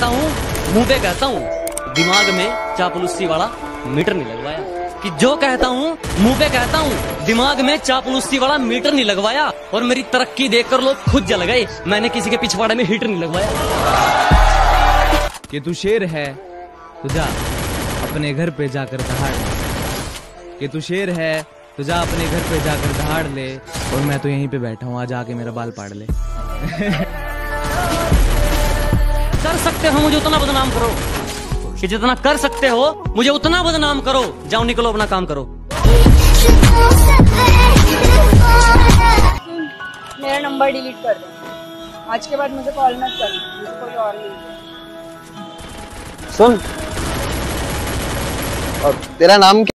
कहता हूँ, मुँह पे कहता हूँ, दिमाग में चापलूसी वाला मीटर नहीं लगवाया। कि जो कहता हूँ, मुँह पे कहता हूँ, दिमाग में चापलूसी वाला मीटर नहीं लगवाया। और मेरी तरक्की देखकर लोग खुद जल गए। मैंने किसी के पिछवाड़े में हीटर नहीं लगवाया। कि तू शेर है तो जा, अपने घर पे जाकर दहाड़ कि तू शेर है तो जा, अपने घर पे जाकर दहाड़ ले। और मैं तो यहीं पे बैठा हूँ, आज आके मेरा बाल पाड़ ले। सकते हो मुझे उतना बदनाम करो। कि जितना कर सकते हो मुझे उतना बदनाम करो। जाओ निकलो अपना काम करो। मेरा नंबर डिलीट कर दो। आज के बाद मुझे कॉल मत करना कोई और नहीं सुन। और तेरा नाम क्या?